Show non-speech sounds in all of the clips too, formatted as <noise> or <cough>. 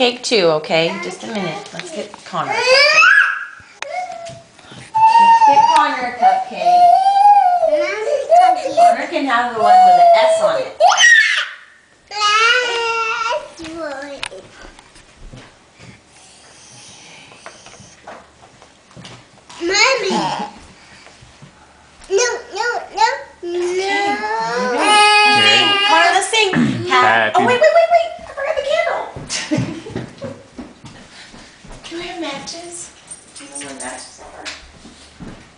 cupcake too, okay? Just a minute. Let's get Connor. Let's get Connor a cupcake. Connor can have the one with an S on it. Mommy. No, no, no, no. Sing. Connor, let's sing. Happy- Oh, wait, wait, wait, wait. I forgot the candle. Can we have matches? Do you know where matches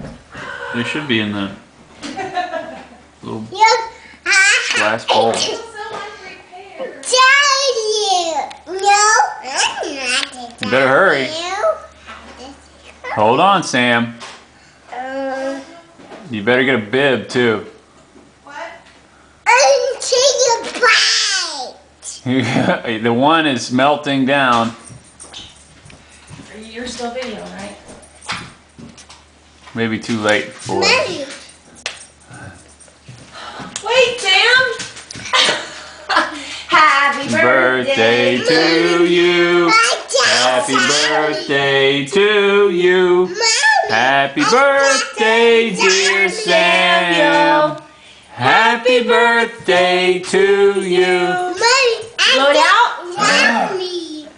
are? They should be in the little <laughs> glass bowl. <laughs> You. No, I'm not. You better hurry. Hold on, Sam. Um, You better get a bib too. until you bite. <laughs> the one is melting down. You're still video, right? Maybe too late for it. Mommy. Wait, Sam. <laughs> Happy Birthday to you. Happy birthday to you. Mommy. Happy birthday, dear Sam. Happy birthday to you. Mommy. Blow it out. Mommy.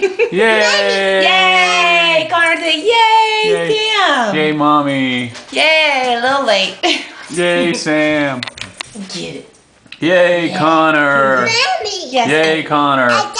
<laughs> Yay! Yay! Connor said, yay, Yay. Sam! Yay, mommy. Yay, a little late. <laughs> Yay, Sam. Get it. Yay, Connor. Mommy. Yes. Yay, Connor. I got